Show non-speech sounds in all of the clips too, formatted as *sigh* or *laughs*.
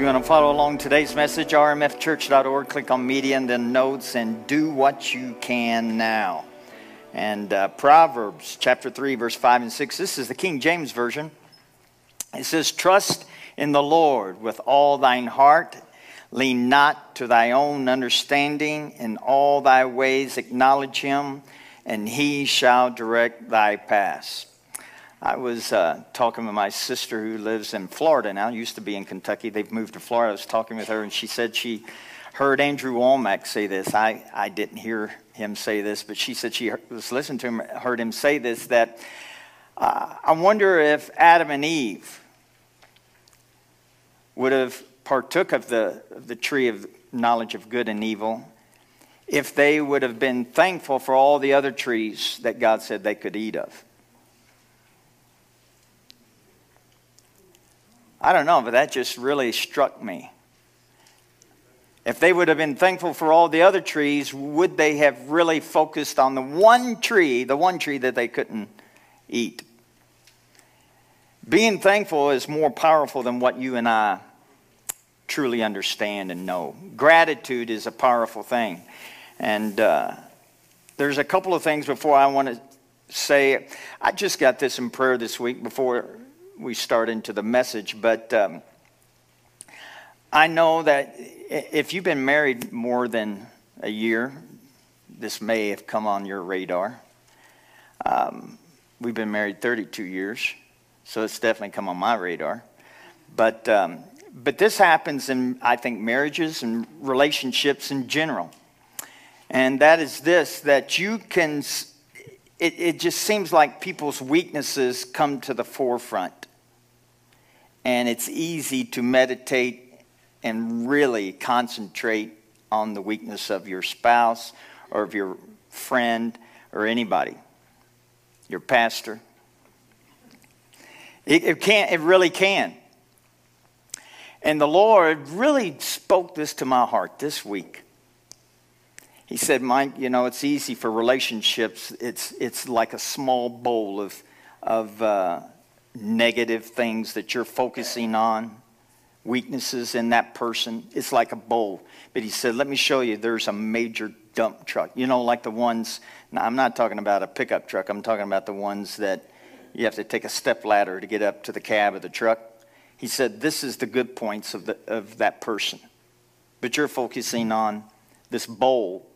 You're going to follow along today's message, rmfchurch.org. Click on media and then notes and do what you can now. And uh, Proverbs chapter 3, verse 5 and 6. This is the King James Version. It says, Trust in the Lord with all thine heart. Lean not to thy own understanding. In all thy ways acknowledge him, and he shall direct thy paths. I was uh, talking with my sister who lives in Florida now, used to be in Kentucky. They've moved to Florida. I was talking with her, and she said she heard Andrew Wommack say this. I, I didn't hear him say this, but she said she was listening to him, heard him say this that uh, I wonder if Adam and Eve would have partook of the, of the tree of knowledge of good and evil if they would have been thankful for all the other trees that God said they could eat of. I don't know, but that just really struck me. If they would have been thankful for all the other trees, would they have really focused on the one tree, the one tree that they couldn't eat? Being thankful is more powerful than what you and I truly understand and know. Gratitude is a powerful thing. And uh, there's a couple of things before I want to say. I just got this in prayer this week before we start into the message, but um, I know that if you've been married more than a year, this may have come on your radar. Um, we've been married 32 years, so it's definitely come on my radar. But, um, but this happens in, I think, marriages and relationships in general. And that is this that you can, it, it just seems like people's weaknesses come to the forefront and it's easy to meditate and really concentrate on the weakness of your spouse or of your friend or anybody, your pastor. It, it can, it really can. And the Lord really spoke this to my heart this week. He said, Mike, you know, it's easy for relationships. It's, it's like a small bowl of, of uh, negative things that you're focusing on, weaknesses in that person. It's like a bowl. But he said, Let me show you, there's a major dump truck. You know, like the ones, now I'm not talking about a pickup truck, I'm talking about the ones that you have to take a step ladder to get up to the cab of the truck. He said, This is the good points of, the, of that person. But you're focusing on this bowl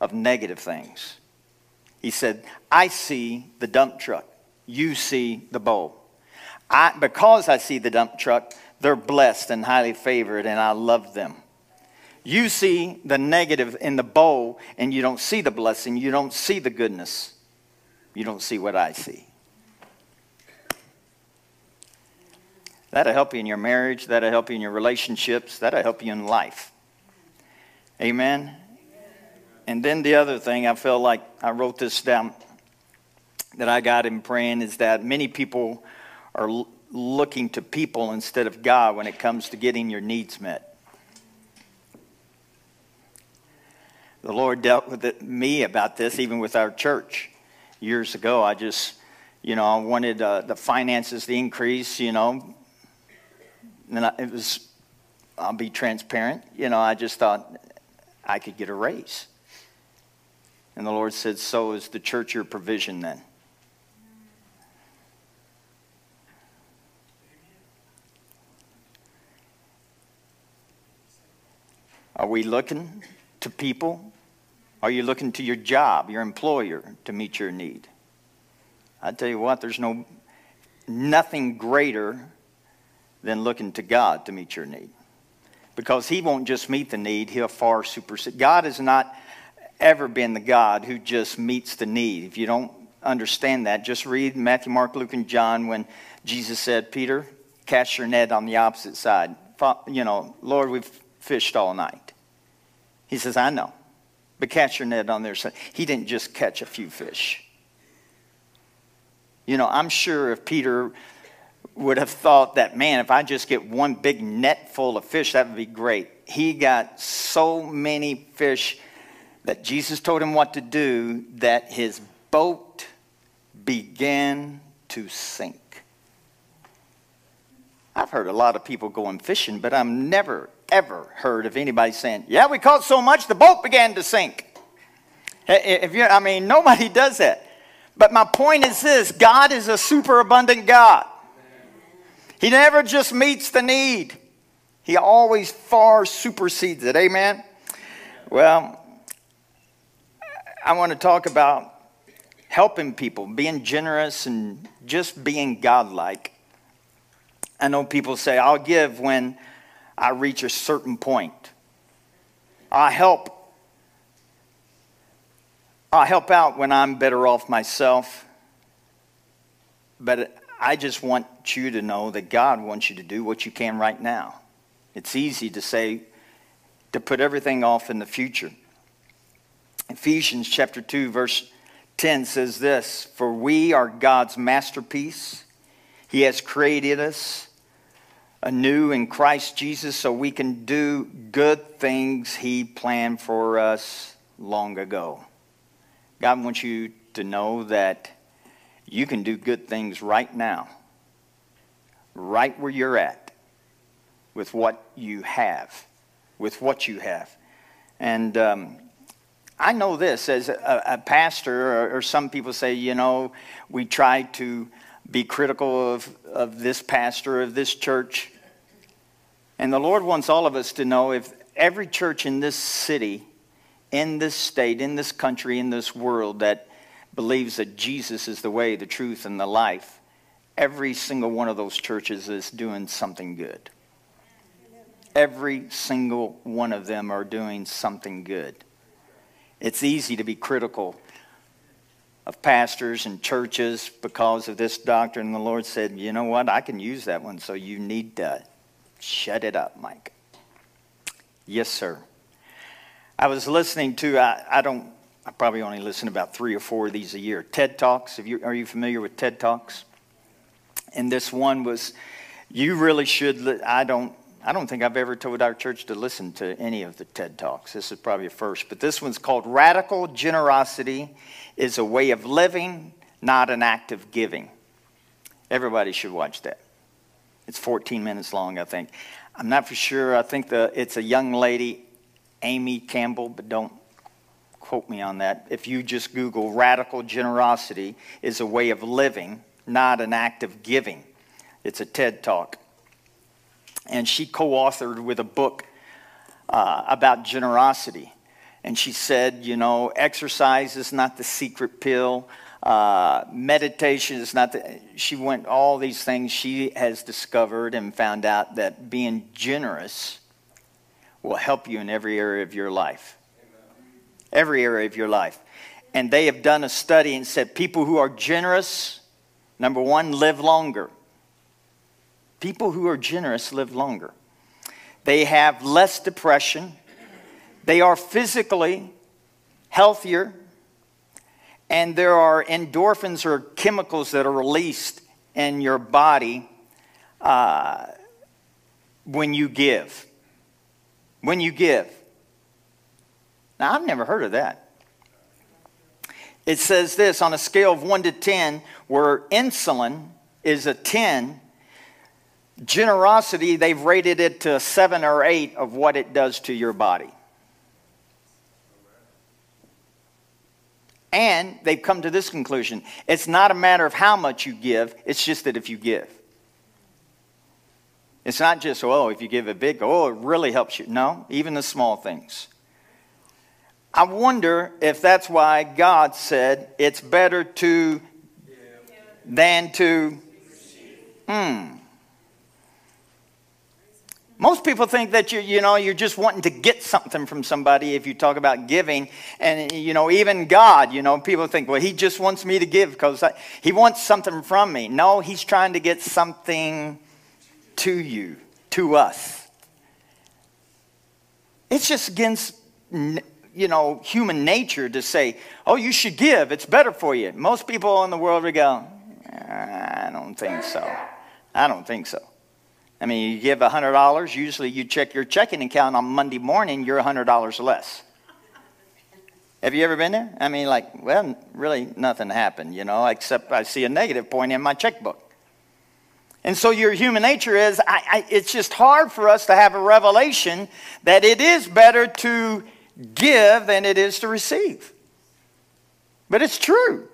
of negative things. He said, I see the dump truck. You see the bowl. I, because I see the dump truck, they're blessed and highly favored, and I love them. You see the negative in the bowl, and you don't see the blessing. You don't see the goodness. You don't see what I see. That'll help you in your marriage. That'll help you in your relationships. That'll help you in life. Amen. And then the other thing, I feel like I wrote this down that I got in praying is that many people are looking to people instead of God when it comes to getting your needs met. The Lord dealt with it, me about this, even with our church years ago. I just, you know, I wanted uh, the finances to increase, you know. And I, it was, I'll be transparent, you know, I just thought I could get a raise. And the Lord said, So is the church your provision then? Are we looking to people? Are you looking to your job, your employer, to meet your need? I tell you what, there's no nothing greater than looking to God to meet your need. Because He won't just meet the need, He'll far supersede. God has not ever been the God who just meets the need. If you don't understand that, just read Matthew, Mark, Luke, and John when Jesus said, Peter, cast your net on the opposite side. You know, Lord, we've fished all night. He says, I know, but catch your net on their side. He didn't just catch a few fish. You know, I'm sure if Peter would have thought that, man, if I just get one big net full of fish, that would be great. He got so many fish that Jesus told him what to do that his boat began to sink. I've heard a lot of people going fishing, but I'm never, ever heard of anybody saying, Yeah, we caught so much the boat began to sink. If you, I mean, nobody *laughs* does that. But my point is this God is a superabundant God. He never just meets the need, He always far supersedes it. Amen? Well, I want to talk about helping people, being generous, and just being godlike. I know people say, I'll give when I reach a certain point. I help. I help out when I'm better off myself. But I just want you to know that God wants you to do what you can right now. It's easy to say, to put everything off in the future. Ephesians chapter 2, verse 10 says this For we are God's masterpiece. He has created us anew in Christ Jesus so we can do good things He planned for us long ago. God wants you to know that you can do good things right now, right where you're at, with what you have, with what you have. And um, I know this as a, a pastor, or, or some people say, you know, we try to be critical of, of this pastor, of this church. And the Lord wants all of us to know if every church in this city, in this state, in this country, in this world that believes that Jesus is the way, the truth, and the life, every single one of those churches is doing something good. Every single one of them are doing something good. It's easy to be critical of pastors and churches because of this doctrine. And the Lord said, you know what? I can use that one, so you need to shut it up, Mike. Yes, sir. I was listening to, I, I don't, I probably only listen about three or four of these a year. TED Talks. You, are you familiar with TED Talks? And this one was, you really should, I don't, I don't think I've ever told our church to listen to any of the TED Talks. This is probably a first. But this one's called Radical Generosity is a Way of Living, Not an Act of Giving. Everybody should watch that. It's 14 minutes long, I think. I'm not for sure. I think the, it's a young lady, Amy Campbell, but don't quote me on that. If you just Google radical generosity is a way of living, not an act of giving. It's a TED talk and she co authored with a book uh, about generosity. And she said, you know, exercise is not the secret pill. Uh, meditation is not the, she went all these things she has discovered and found out that being generous will help you in every area of your life. Every area of your life. And they have done a study and said people who are generous, number one, live longer. People who are generous live longer. They have less depression. They are physically healthier. And there are endorphins or chemicals that are released in your body uh, when you give. When you give. Now, I've never heard of that. It says this on a scale of 1 to 10, where insulin is a 10, Generosity, they've rated it to seven or eight of what it does to your body. And they've come to this conclusion it's not a matter of how much you give, it's just that if you give. It's not just, oh, if you give a big, oh, it really helps you. No, even the small things. I wonder if that's why God said it's better to than to. Hmm. Most people think that you you know you're just wanting to get something from somebody if you talk about giving and you know even God you know people think well he just wants me to give because he wants something from me. No, he's trying to get something to you, to us. It's just against you know human nature to say, "Oh, you should give. It's better for you." Most people in the world would go, "I don't think so. I don't think so." I mean, you give $100, usually you check your checking account on Monday morning, you're $100 less. Have you ever been there? I mean, like, well, really nothing happened, you know, except I see a negative point in my checkbook. And so your human nature is, I, I, it's just hard for us to have a revelation that it is better to give than it is to receive. But it's true.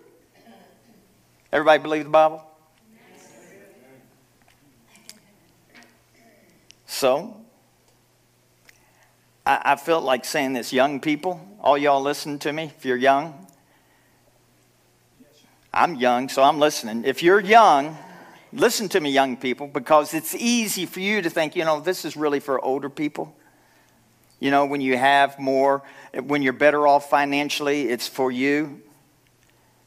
Everybody believe the Bible? So, I, I felt like saying this, young people, all y'all listen to me, if you're young. I'm young, so I'm listening. If you're young, listen to me, young people, because it's easy for you to think, you know, this is really for older people. You know, when you have more, when you're better off financially, it's for you.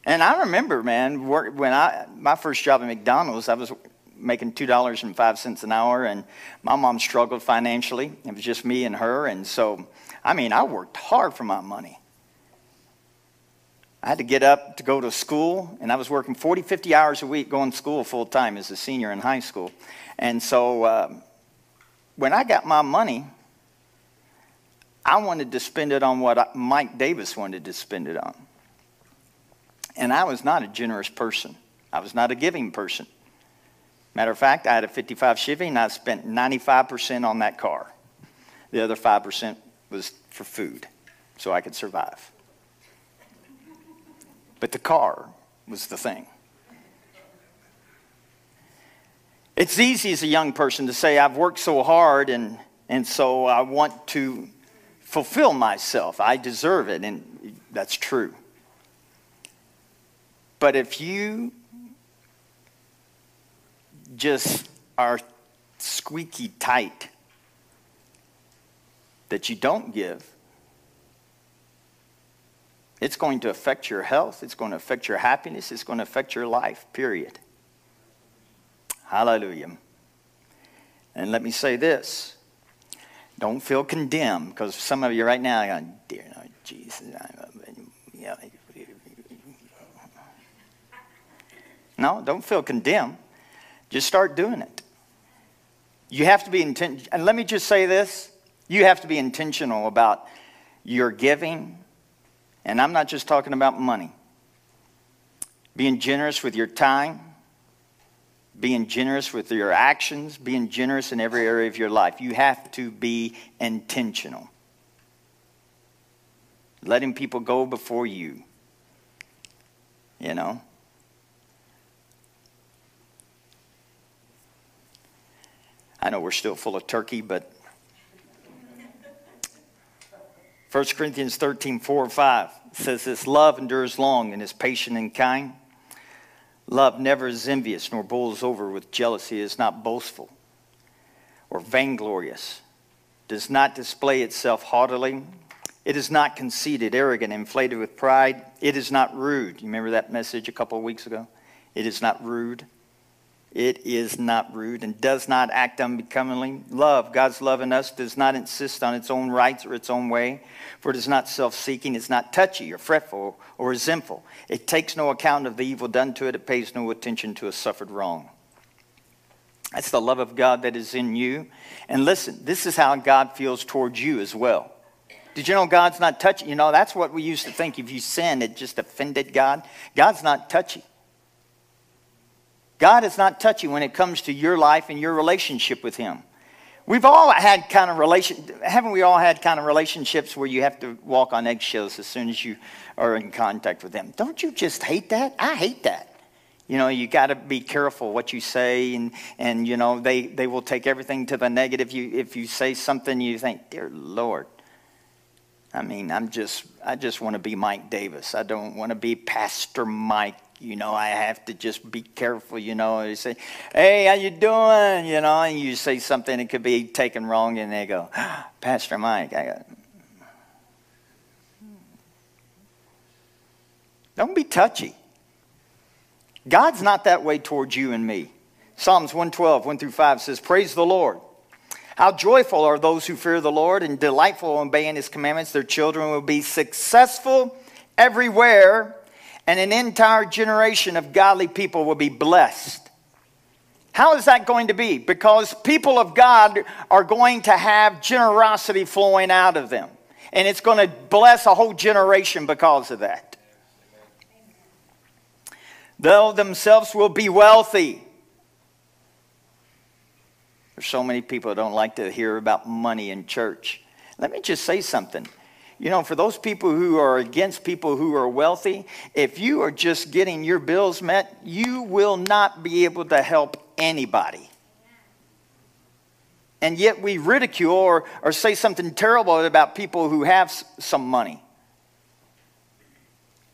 And I remember, man, when I my first job at McDonald's, I was making two dollars and five cents an hour, and my mom struggled financially. It was just me and her, and so I mean, I worked hard for my money. I had to get up to go to school, and I was working 40, 50 hours a week going to school full time as a senior in high school. And so uh, when I got my money, I wanted to spend it on what Mike Davis wanted to spend it on. And I was not a generous person, I was not a giving person. Matter of fact, I had a 55 Chevy, and I spent 95% on that car. The other 5% was for food, so I could survive. But the car was the thing. It's easy as a young person to say, I've worked so hard and, and so I want to fulfill myself. I deserve it. And that's true. But if you just are squeaky tight, that you don't give, it's going to affect your health. It's going to affect your happiness. It's going to affect your life, period. Hallelujah. And let me say this don't feel condemned because some of you right now are going, Dear Lord Jesus. No, don't feel condemned. Just start doing it. You have to be intentional. And let me just say this you have to be intentional about your giving and I'm not just talking about money. Being generous with your time, being generous with your actions, being generous in every area of your life. You have to be intentional. Letting people go before you. You know? I know we're still full of turkey, but 1 Corinthians 13, 4 or 5 says this love endures long and is patient and kind. Love never is envious nor boils over with jealousy, is not boastful or vainglorious, does not display itself haughtily. It is not conceited, arrogant, inflated with pride. It is not rude. You remember that message a couple of weeks ago? It is not rude. It is not rude and does not act unbecomingly. Love, God's love in us, does not insist on its own rights or its own way, for it is not self seeking, it's not touchy or fretful or resentful. It takes no account of the evil done to it, it pays no attention to a suffered wrong. That's the love of God that is in you. And listen, this is how God feels towards you as well. Did you know God's not touchy? You know, that's what we used to think. If you sin, it just offended God. God's not touchy. God is not touchy when it comes to your life and your relationship with Him. We've all had kind of relation, haven't we all had kind of relationships where you have to walk on eggshells as soon as you are in contact with them? Don't you just hate that? I hate that. You know, you got to be careful what you say, and, and you know, they, they will take everything to the negative. You, if you say something, you think, Dear Lord, I mean, I'm just, I just want to be Mike Davis. I don't want to be Pastor Mike you know, I have to just be careful, you know. You say, hey, how you doing? You know, and you say something that could be taken wrong, and they go, *gasps* Pastor Mike, I got. Don't be touchy. God's not that way towards you and me. Psalms 112, 1 through 5 says, Praise the Lord. How joyful are those who fear the Lord and delightful in obeying his commandments. Their children will be successful everywhere and an entire generation of godly people will be blessed. How is that going to be? Because people of God are going to have generosity flowing out of them. And it's going to bless a whole generation because of that. Though themselves will be wealthy. There's so many people that don't like to hear about money in church. Let me just say something. You know, for those people who are against people who are wealthy, if you are just getting your bills met, you will not be able to help anybody. And yet we ridicule or, or say something terrible about people who have some money.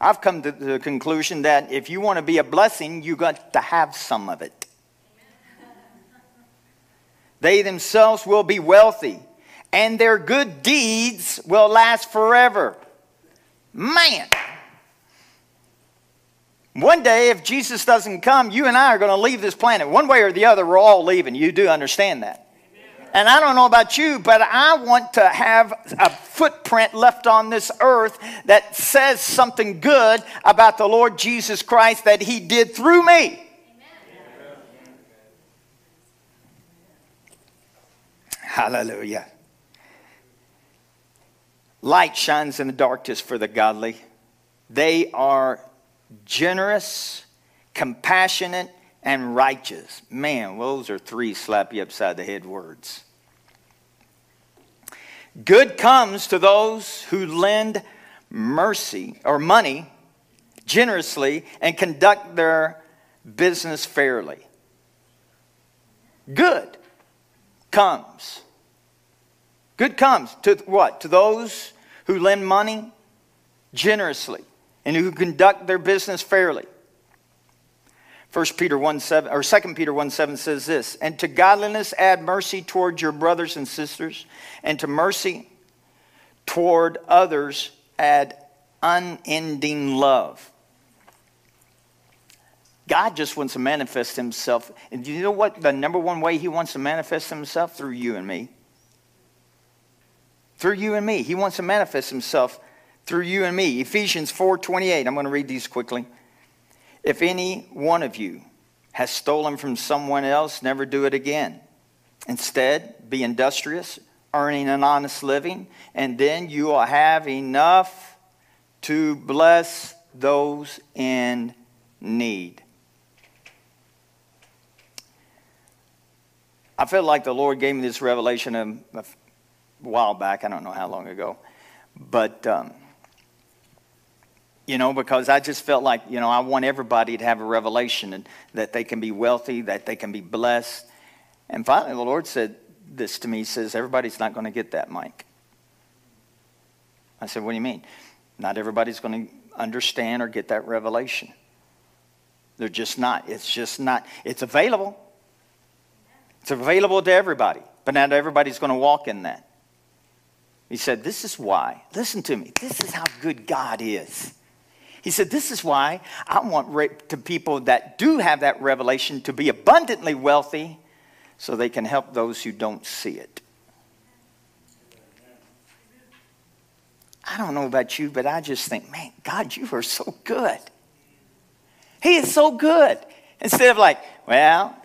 I've come to the conclusion that if you want to be a blessing, you got to have some of it. They themselves will be wealthy, and their good deeds will last forever. Man. One day, if Jesus doesn't come, you and I are going to leave this planet. One way or the other, we're all leaving. You do understand that. And I don't know about you, but I want to have a footprint left on this earth that says something good about the Lord Jesus Christ that He did through me. Amen. Hallelujah. Light shines in the darkness for the godly. They are generous, compassionate, and righteous. Man, those are three slap you upside the head words. Good comes to those who lend mercy or money generously and conduct their business fairly. Good comes Good comes to what? To those who lend money generously and who conduct their business fairly. 1 Peter 1 7 or 2 Peter 1 7 says this, and to godliness add mercy toward your brothers and sisters, and to mercy toward others add unending love. God just wants to manifest himself. And do you know what the number one way he wants to manifest himself? Through you and me through you and me. He wants to manifest himself through you and me. Ephesians 4:28. I'm going to read these quickly. If any one of you has stolen from someone else, never do it again. Instead, be industrious, earning an honest living, and then you will have enough to bless those in need. I feel like the Lord gave me this revelation a while back. I don't know how long ago. But, um, you know, because I just felt like, you know, I want everybody to have a revelation and that they can be wealthy, that they can be blessed. And finally, the Lord said this to me. He says, Everybody's not going to get that, Mike. I said, What do you mean? Not everybody's going to understand or get that revelation. They're just not. It's just not. It's available. It's available to everybody, but not everybody's going to walk in that. He said, This is why. Listen to me. This is how good God is. He said, This is why I want to people that do have that revelation to be abundantly wealthy so they can help those who don't see it. I don't know about you, but I just think, man, God, you are so good. He is so good. Instead of like, well,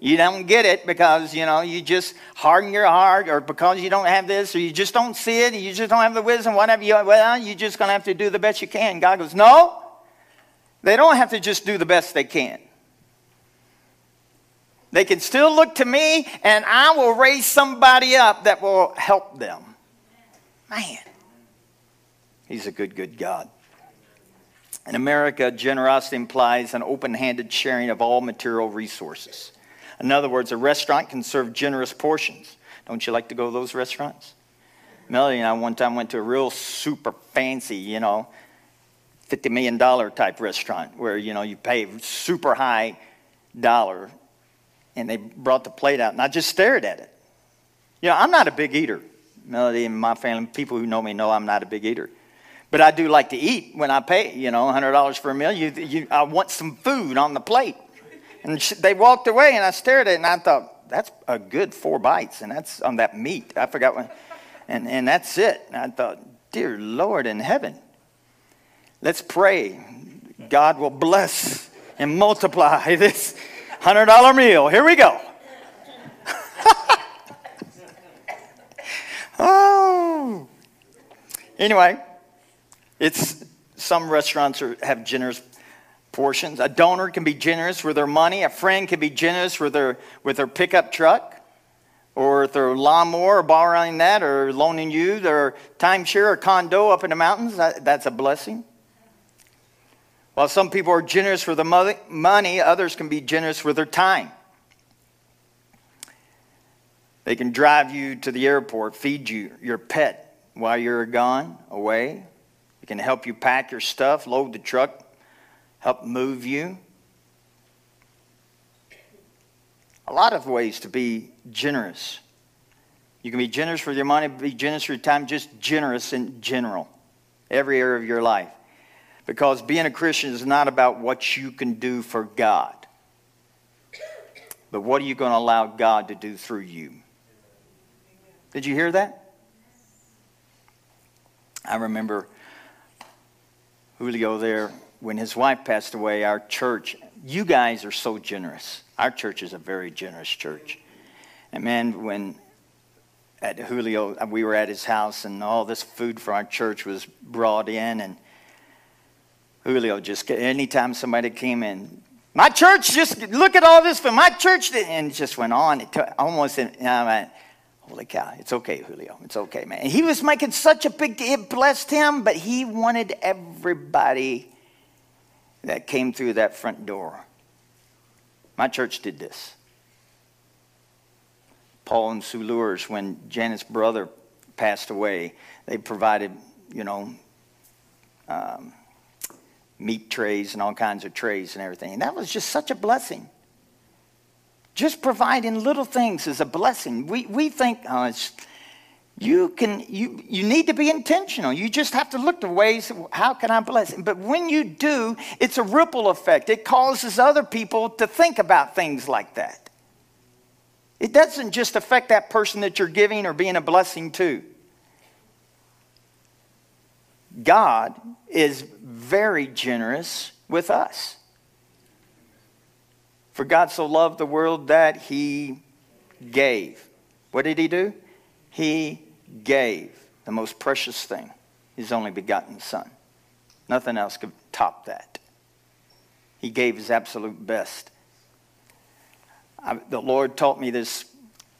you don't get it because, you know, you just harden your heart or because you don't have this or you just don't see it, you just don't have the wisdom, whatever. You, well, you're just going to have to do the best you can. God goes, no, they don't have to just do the best they can. They can still look to me and I will raise somebody up that will help them. Man, He's a good, good God. In America, generosity implies an open handed sharing of all material resources. In other words, a restaurant can serve generous portions. Don't you like to go to those restaurants? Melody and I one time went to a real super fancy, you know, $50 million type restaurant where, you know, you pay super high dollar. And they brought the plate out, and I just stared at it. You know, I'm not a big eater. Melody and my family, people who know me know I'm not a big eater. But I do like to eat when I pay, you know, $100 for a meal. You, you, I want some food on the plate. And she, they walked away, and I stared at it, and I thought, that's a good four bites, and that's on that meat. I forgot when, and, and that's it. And I thought, dear Lord in heaven, let's pray. God will bless and multiply *laughs* this $100 meal. Here we go. *laughs* oh. Anyway, it's some restaurants are, have generous portions. A donor can be generous with their money. A friend can be generous with their, with their pickup truck. or if they're lawnmower or borrowing that or loaning you their timeshare or condo up in the mountains, that, that's a blessing. While some people are generous with the money, others can be generous with their time. They can drive you to the airport, feed you your pet while you're gone, away. They can help you pack your stuff, load the truck, help move you. A lot of ways to be generous. You can be generous with your money, be generous with your time, just generous in general, every area of your life. Because being a Christian is not about what you can do for God, but what are you going to allow God to do through you? Did you hear that? I remember Julio there when his wife passed away. Our church, you guys are so generous. Our church is a very generous church. And man, when at Julio, we were at his house and all this food for our church was brought in and Julio just, anytime somebody came in, my church, just look at all this for my church. And just went on. It took, almost, and I went, holy cow, it's okay, Julio. It's okay, man. And he was making such a big, it blessed him, but he wanted everybody that came through that front door. My church did this. Paul and Sue Lures, when Janet's brother passed away, they provided, you know, um, meat trays and all kinds of trays and everything. And that was just such a blessing. Just providing little things is a blessing. We, we think, oh, it's, you can you you need to be intentional you just have to look to ways how can i bless but when you do it's a ripple effect it causes other people to think about things like that it doesn't just affect that person that you're giving or being a blessing to god is very generous with us. For God so loved the world that he gave. What did he do? He gave the most precious thing, his only begotten Son. Nothing else could top that. He gave his absolute best. I, the Lord taught me this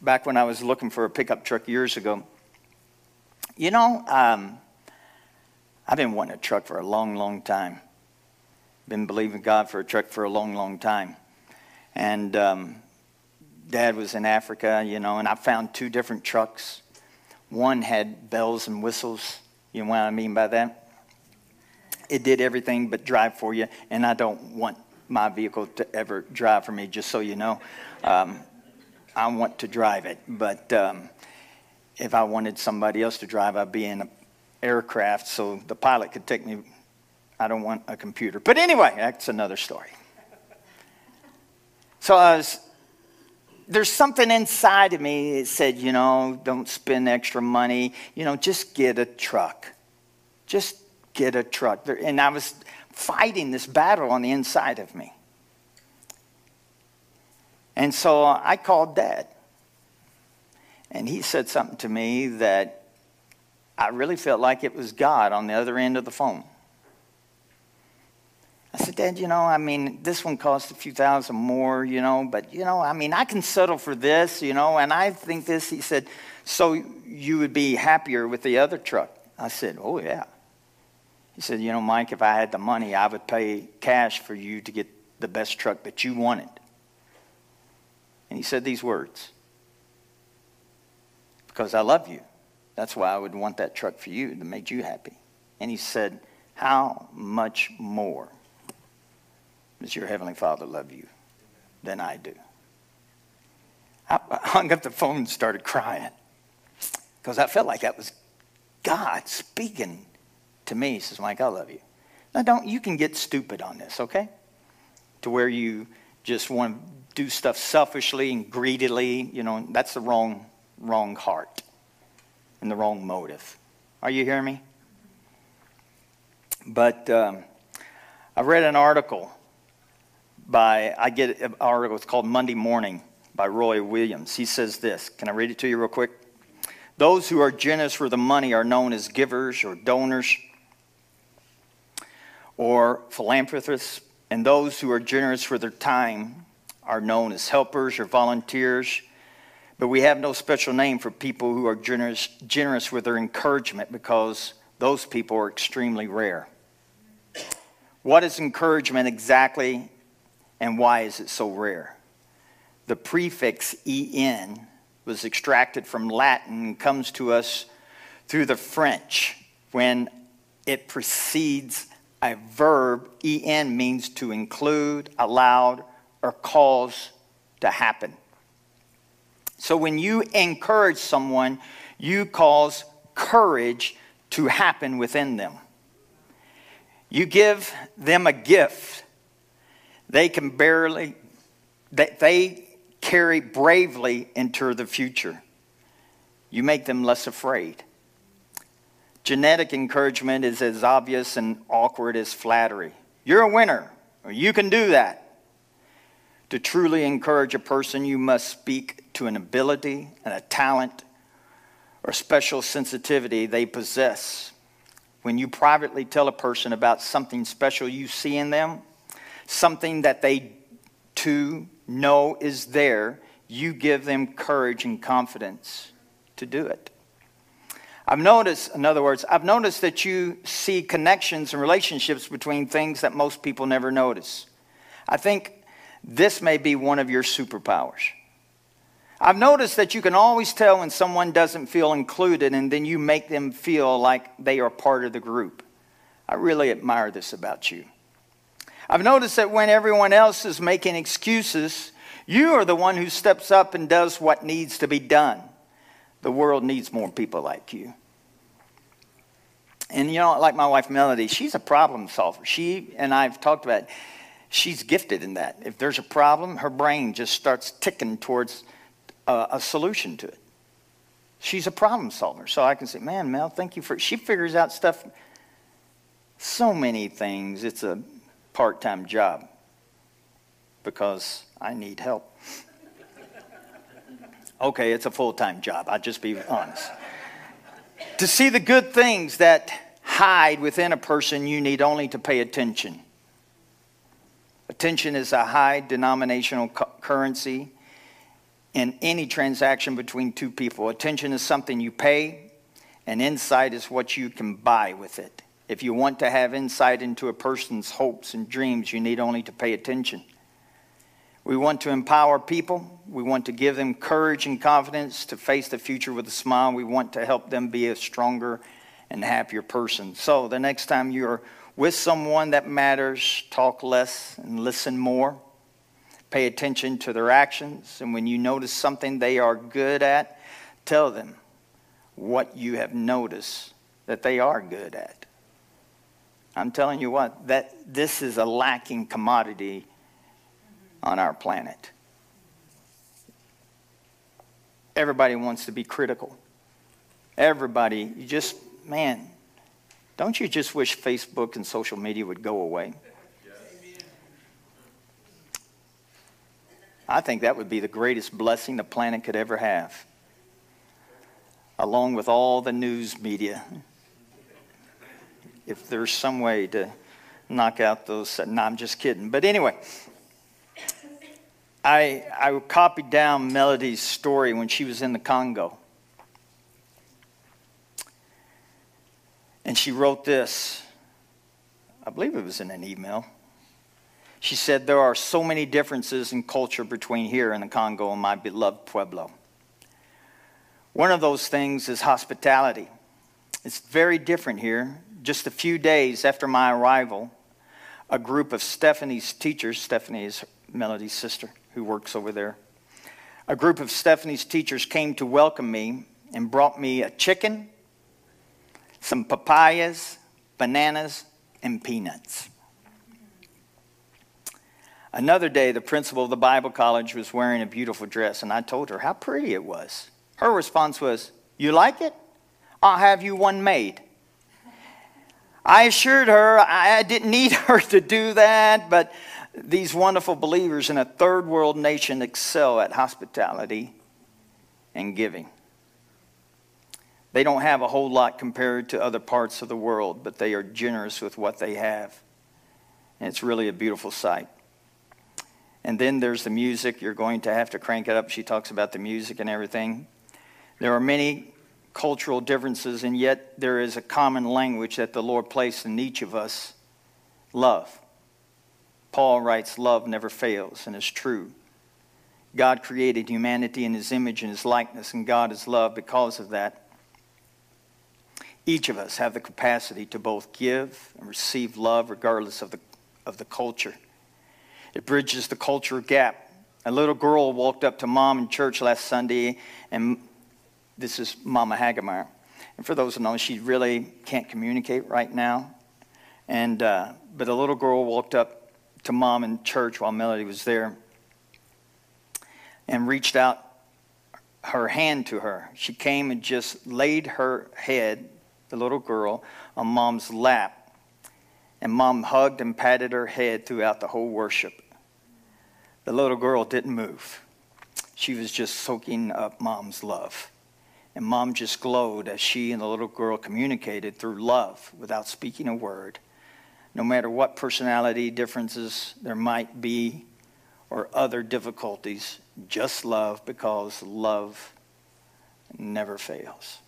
back when I was looking for a pickup truck years ago. You know, um, I've been wanting a truck for a long, long time. Been believing God for a truck for a long, long time. And um, Dad was in Africa, you know, and I found two different trucks. One had bells and whistles. You know what I mean by that? It did everything but drive for you, and I don't want my vehicle to ever drive for me, just so you know. Um, I want to drive it, but um, if I wanted somebody else to drive, I'd be in an aircraft so the pilot could take me. I don't want a computer. But anyway, that's another story. So I was, there's something inside of me that said, you know, don't spend extra money. You know, just get a truck. Just get a truck. And I was fighting this battle on the inside of me. And so I called dad. And he said something to me that I really felt like it was God on the other end of the phone. I said, Dad, you know, I mean, this one cost a few thousand more, you know, but, you know, I mean, I can settle for this, you know, and I think this. He said, So you would be happier with the other truck? I said, Oh, yeah. He said, You know, Mike, if I had the money, I would pay cash for you to get the best truck that you wanted. And he said these words Because I love you. That's why I would want that truck for you to make you happy. And he said, How much more does your Heavenly Father love you than I do? I hung up the phone and started crying because I felt like that was God speaking to me. He says, Mike, I love you. Now, don't, you can get stupid on this, okay? To where you just want to do stuff selfishly and greedily, you know, that's the wrong, wrong heart and the wrong motive. Are you hearing me? But um, I read an article by, I get an article, it's called Monday Morning by Roy Williams. He says this. Can I read it to you real quick? Those who are generous for the money are known as givers or donors or philanthropists, and those who are generous for their time are known as helpers or volunteers But we have no special name for people who are generous, generous with their encouragement because those people are extremely rare. What is encouragement exactly, and why is it so rare? The prefix en was extracted from Latin and comes to us through the French when it precedes a verb. En means to include, allowed, or cause to happen. So when you encourage someone, you cause courage to happen within them. You give them a gift they can barely, that they carry bravely into the future. You make them less afraid. Genetic encouragement is as obvious and awkward as flattery. You're a winner. Or you can do that. To truly encourage a person, you must speak to an ability and a talent or special sensitivity they possess. When you privately tell a person about something special you see in them, something that they too know is there, you give them courage and confidence to do it. I've noticed, in other words, I've noticed that you see connections and relationships between things that most people never notice. I think this may be one of your superpowers. I've noticed that you can always tell when someone doesn't feel included and then you make them feel like they are part of the group. I really admire this about you. I've noticed that when everyone else is making excuses, you are the one who steps up and does what needs to be done. The world needs more people like you. And you know, like my wife Melody, she's a problem solver. She and I've talked about it she's gifted in that. If there's a problem, her brain just starts ticking towards a, a solution to it. She's a problem solver. So I can say, man, Mel, thank you for. She figures out stuff, so many things. It's a part time job because I need help. okay, it's a full time job. I'll just be honest. to see the good things that hide within a person, you need only to pay attention. Attention is a high denominational currency in any transaction between two people. Attention is something you pay, and insight is what you can buy with it. If you want to have insight into a person's hopes and dreams, you need only to pay attention. We want to empower people. We want to give them courage and confidence to face the future with a smile. We want to help them be a stronger and happier person. So the next time you're with someone that matters, talk less and listen more. Pay attention to their actions. And when you notice something they are good at, tell them what you have noticed that they are good at. I'm telling you what, that this is a lacking commodity on our planet. Everybody wants to be critical. Everybody, you just, man, don't you just wish Facebook and social media would go away? I think that would be the greatest blessing the planet could ever have, along with all the news media. If there's some way to knock out those, no, I'm just kidding. But anyway, I, I copied down Melody's story when she was in the Congo. And she wrote this. I believe it was in an email. She said, There are so many differences in culture between here and the Congo and my beloved Pueblo. One of those things is hospitality. It's very different here. Just a few days after my arrival, a group of Stephanie's teachers, Stephanie is Melody's sister who works over there, a group of Stephanie's teachers came to welcome me and brought me a chicken some papayas, bananas, and peanuts. Another day, the principal of the Bible college was wearing a beautiful dress, and I told her how pretty it was. Her response was, You like it? I'll have you one made. I assured her I didn't need *laughs* her to do that, but these wonderful believers in a third world nation excel at hospitality and giving. They don't have a whole lot compared to other parts of the world, but they are generous with what they have. And it's really a beautiful sight. And then there's the music. You're going to have to crank it up. She talks about the music and everything. There are many cultural differences, and yet there is a common language that the Lord placed in each of us love. Paul writes, Love never fails, and is true. God created humanity in his image and his likeness, and God is love. Because of that, each of us have the capacity to both give and receive love regardless of the, of the culture. It bridges the culture gap. A little girl walked up to mom in church last Sunday, and this is Mama Hagemeyer. And for those who know, she really can't communicate right now. And, uh, but a little girl walked up to mom in church while Melody was there and reached out her hand to her. She came and just laid her head, the little girl, on mom's lap. And mom hugged and patted her head throughout the whole worship. The little girl didn't move. She was just soaking up mom's love. And mom just glowed as she and the little girl communicated through love without speaking a word. No matter what personality differences there might be or other difficulties, just love because love never fails.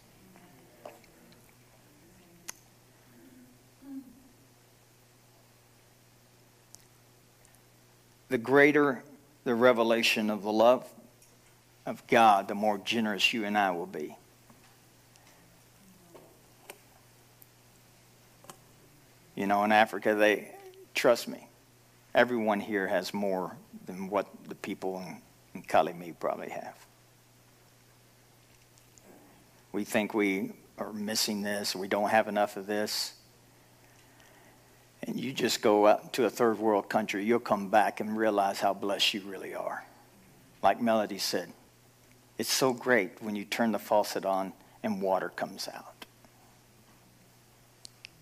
The greater the revelation of the love of God, the more generous you and I will be. You know, in Africa, they trust me. Everyone here has more than what the people in, in Kalimi probably have. We think we are missing this, we don't have enough of this. And you just go out to a third world country, you'll come back and realize how blessed you really are. Like Melody said, it's so great when you turn the faucet on and water comes out.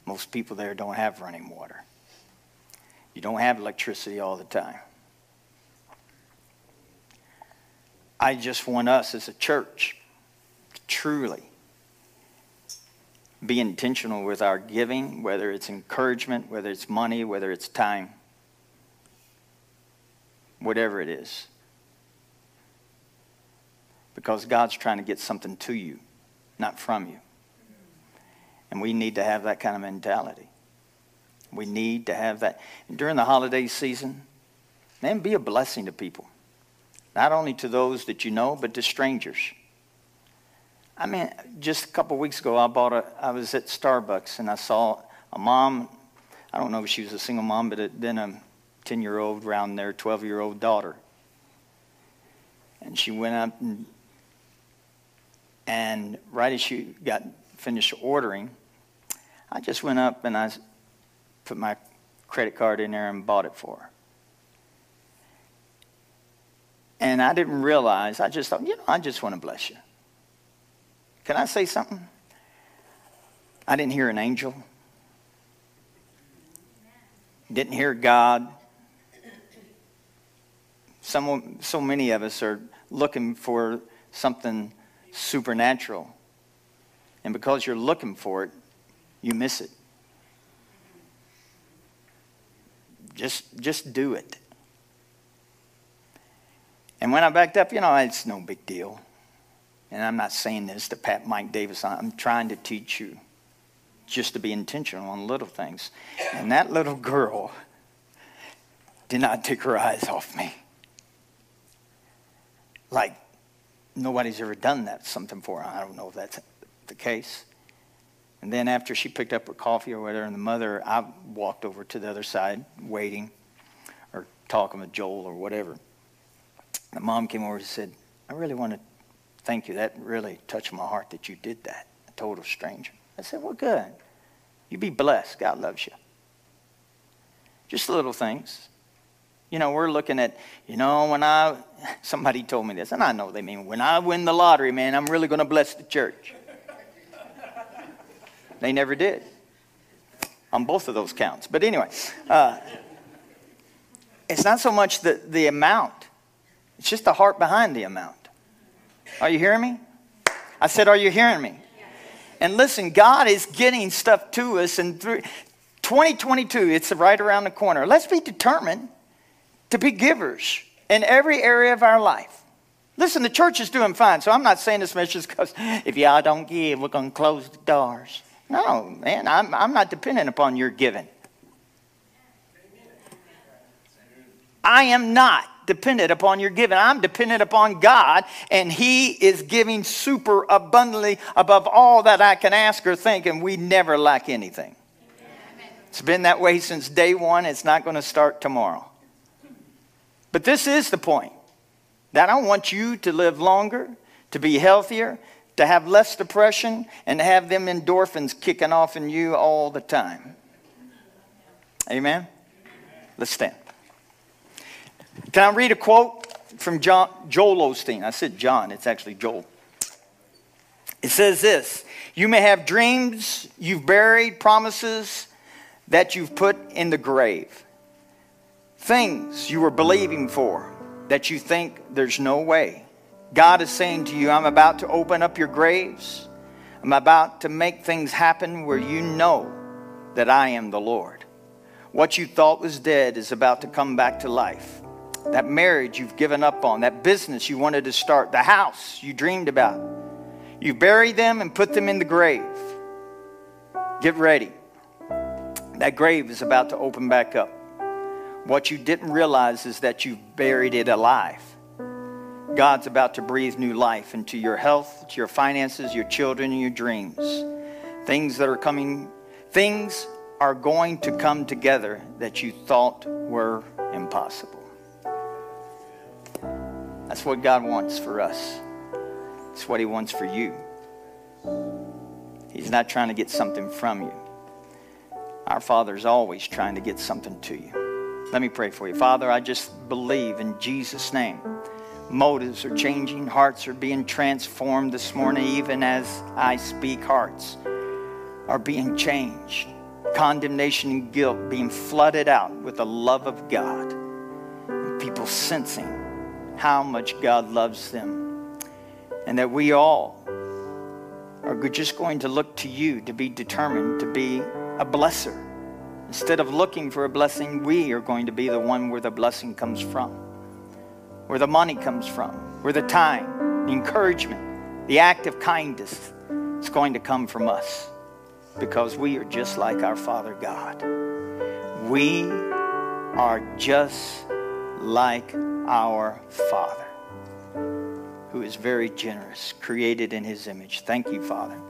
Most people there don't have running water. You don't have electricity all the time. I just want us as a church to truly be intentional with our giving, whether it's encouragement, whether it's money, whether it's time, whatever it is because God's trying to get something to you, not from you. And we need to have that kind of mentality. We need to have that. And during the holiday season, man, be a blessing to people. Not only to those that you know, but to strangers. I mean, just a couple weeks ago, I bought a, I was at Starbucks and I saw a mom, I don't know if she was a single mom, but then a 10 year old around their 12 year old daughter. And she went up and and right as she got finished ordering, I just went up and I put my credit card in there and bought it for her. And I didn't realize, I just thought, you know, I just want to bless you. Can I say something? I didn't hear an angel, didn't hear God. Some, so many of us are looking for something supernatural. And because you're looking for it, you miss it. Just, just do it. And when I backed up, you know, it's no big deal. And I'm not saying this to pat Mike Davis. I'm trying to teach you just to be intentional on little things. And that little girl did not take her eyes off me. Like nobody's ever done that something for her. I don't know if that's the case. And then after she picked up her coffee or whatever, and the mother, I walked over to the other side, waiting or talking with Joel or whatever. The mom came over and said, I really want to thank you. That really touched my heart that you did that. A total stranger. I said, Well, good. You be blessed. God loves you. Just little things. You know, we're looking at, you know, when I, *laughs* somebody told me this, and I know they mean, when I win the lottery, man, I'm really going to bless the church. *laughs* they never did on both of those counts. But anyway, uh, it's not so much the, the amount, it's just the heart behind the amount. Are you hearing me? I said, Are you hearing me? And listen, God is getting stuff to us, and through 2022, it's right around the corner. Let's be determined to be givers in every area of our life. Listen, the church is doing fine, so I'm not saying this message because if y'all don't give, we're going to close the doors. No, man, I'm, I'm not dependent upon your giving. I am not dependent upon your giving. I'm dependent upon God, and He is giving super abundantly above all that I can ask or think, and we never lack anything. It's been that way since day one. It's not going to start tomorrow. But this is the point that I want you to live longer, to be healthier, to have less depression, and have them endorphins kicking off in you all the time. Amen? Let's stand. Can I read a quote from John, Joel Osteen? I said John, it's actually Joel. It says this You may have dreams you've buried, promises that you've put in the grave, things you were believing for that you think there's no way. God is saying to you, I'm about to open up your graves. I'm about to make things happen where you know that I am the Lord. What you thought was dead is about to come back to life that marriage you've given up on, that business you wanted to start, the house you dreamed about. You buried them and put them in the grave. Get ready. That grave is about to open back up. What you didn't realize is that you've buried it alive. God's about to breathe new life into your health, to your finances, your children, and your dreams. Things that are coming, things are going to come together that you thought were impossible. That's what God wants for us. It's what He wants for you. He's not trying to get something from you. Our Father's always trying to get something to you. Let me pray for you. Father, I just believe in Jesus' name. Motives are changing, hearts are being transformed this morning, even as I speak, hearts are being changed. Condemnation and guilt being flooded out with the love of God. And people sensing how much God loves them. And that we all are just going to look to you to be determined to be a blesser. Instead of looking for a blessing, we are going to be the one where the blessing comes from, where the money comes from, where the time, the encouragement, the act of kindness is going to come from us because we are just like our Father God. We are just like our Father, who is very generous, created in his image. Thank you, Father,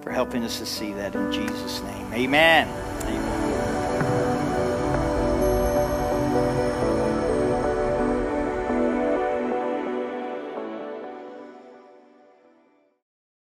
for helping us to see that in Jesus' name. Amen. Amen.